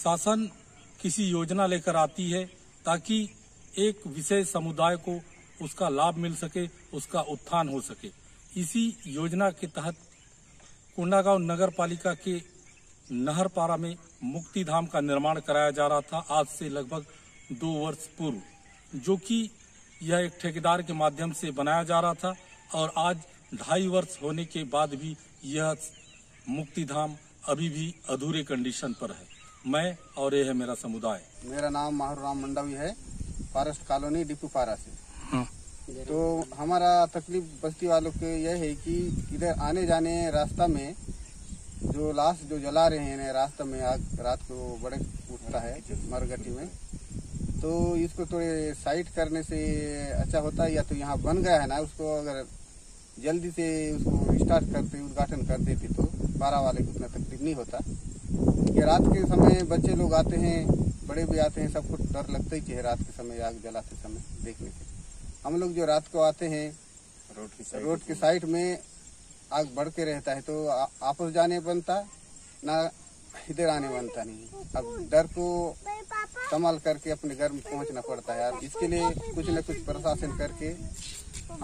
शासन किसी योजना लेकर आती है ताकि एक विशेष समुदाय को उसका लाभ मिल सके, उसका उत्थान हो सके। इसी योजना के तहत कोंडागांव नगर पालिका के नहरपारा में मुक्ति धाम का निर्माण कराया जा रहा था आज से लगभग दो वर्ष पूर्व, जो कि यह एक ठेकेदार के माध्यम से बनाया जा रहा था और आज ढाई वर्ष होने के बाद भी यह मुक्ति धाम अभी भी अधूरे कंडीशन पर है। मैं और ये है मेरा समुदाय। मेरा नाम माहरू राम मंडवी है फॉरेस्ट कॉलोनी डिपू पारा से। तो हमारा तकलीफ़ बस्ती वालों के यह है कि इधर आने जाने रास्ता में जो लाश जो जला रहे हैं रास्ता में आग रात को बड़े उठता है मरगटी में। तो इसको थोड़े साइड करने से अच्छा होता है या तो यहाँ बन गया है ना उसको अगर जल्दी से उसको स्टार्ट करते उद्घाटन कर देते तो पारा वाले को उतना तकलीफ़ नहीं होता। कि रात के समय बच्चे लोग आते हैं बड़े भी आते हैं सबको डर लगता ही कि रात के समय आग जलाते समय देखने से हम लोग जो रात को आते हैं रोड की साइड रोड के साइड में आग बढ़ के रहता है तो आ- आपस जाने बनता ना इधर आने बनता नहीं। अब डर को संभाल करके अपने घर में पहुँचना पड़ता है यार। इसके लिए कुछ न कुछ प्रशासन करके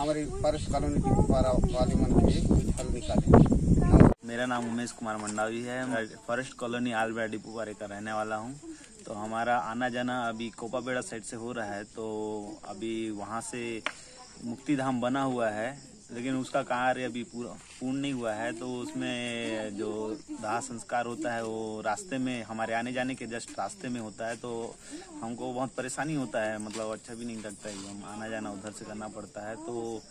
हमारी फॉरेस्ट कॉलोनी की पारा वाले मन के कुछ हल निकाले मेरा नाम उमेश कुमार मंडावी है। मैं फॉरेस्ट कॉलोनी आलबेड़ा डिपो पारे का रहने वाला हूँ। तो हमारा आना जाना अभी कोपाबेड़ा साइड से हो रहा है तो अभी वहाँ से मुक्ति धाम बना हुआ है, लेकिन उसका कार्य अभी पूरा पूर्ण नहीं हुआ है तो उसमें जो दाह संस्कार होता है, वो रास्ते में, हमारे आने जाने के जस्ट रास्ते में होता है तो हमको बहुत परेशानी होता है मतलब अच्छा भी नहीं लगता है हम आना जाना उधर से करना पड़ता है तो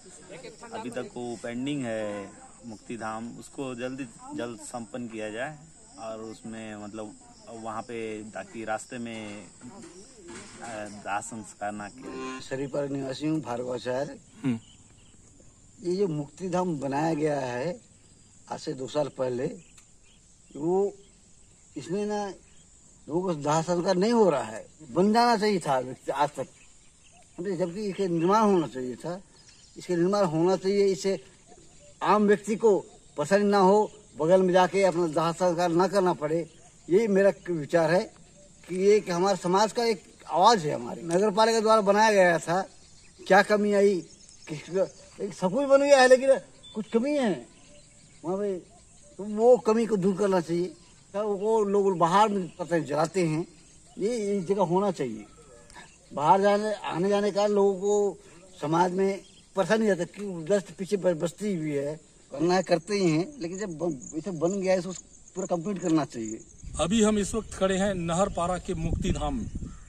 अभी तक वो पेंडिंग है। मुक्ति धाम उसको जल्दी जल्द संपन्न किया जाए और उसमें मतलब वहाँ पे ताकि रास्ते में दाह संस्कार ना किया जाए। शरीफा निवासी हूँ भार्गवाचार्य ये जो मुक्ति धाम बनाया गया है आज से दो साल पहले वो इसमें ना लोगों को दाह संस्कार नहीं हो रहा है। बन जाना चाहिए था आज तक। मतलब जबकि इसके निर्माण होना चाहिए था इसके निर्माण होना चाहिए इससे आम व्यक्ति को पसंद ना हो, बगल में जाके अपना दाह संस्कार ना करना पड़े यही मेरा विचार है कि ये कि हमारे समाज का एक आवाज़ है हमारी। नगर पालिका द्वारा बनाया गया था, क्या कमी आई कि एक सब कुछ बन गया है, लेकिन कुछ कमी है। वहाँ पे तो वो कमी को दूर करना चाहिए वो लोग बाहर में पता जलाते हैं, ये ये जगह होना चाहिए। बाहर जाने, आने जाने का लोगों को समाज में परेशानी रहता है कि जस्ट पीछे बस्ती भी है। करना है करते ही हैं लेकिन जब बन- इसे बन गया है तो पूरा कंप्लीट करना चाहिए। अभी हम इस वक्त खड़े हैं नहरपारा के मुक्ति धाम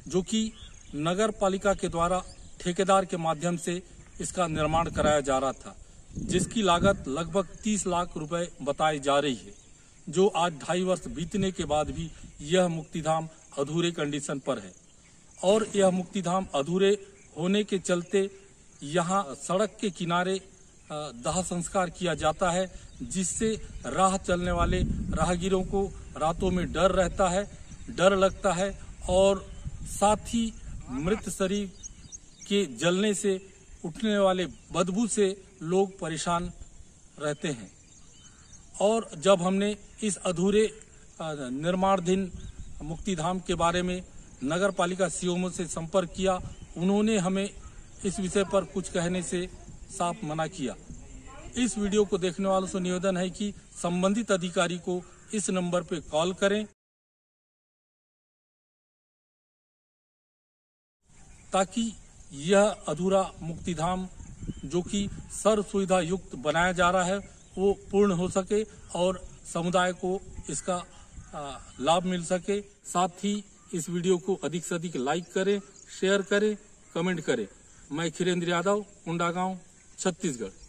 जो कि नगर पालिका के द्वारा ठेकेदार के माध्यम से इसका निर्माण कराया जा रहा था जिसकी लागत लगभग 30 लाख रुपए बताई जा रही है जो आज ढाई वर्ष बीतने के बाद भी यह मुक्ति धाम अधूरे कंडीशन पर है। और यह मुक्ति धाम अधूरे होने के चलते यहाँ सड़क के किनारे दाह संस्कार किया जाता है, जिससे राह चलने वाले राहगीरों को रातों में डर रहता है, डर लगता है और साथ ही मृत शरीर के जलने से, उठने वाले बदबू से लोग परेशान रहते हैं। और जब हमने इस अधूरे निर्माणाधीन मुक्तिधाम के बारे में नगर पालिका सीओमओ से संपर्क किया, उन्होंने हमें इस विषय पर कुछ कहने से साफ़ मना किया। इस वीडियो को देखने वालों से निवेदन है कि संबंधित अधिकारी को इस नंबर पर कॉल करें ताकि यह अधूरा मुक्तिधाम जो कि सर्व सुविधा युक्त बनाया जा रहा है, वो पूर्ण हो सके और समुदाय को इसका लाभ मिल सके। साथ ही इस वीडियो को अधिक से अधिक लाइक करें, शेयर करें, कमेंट करें। मैं खिरेंद्र यादव कुंडा छत्तीसगढ़।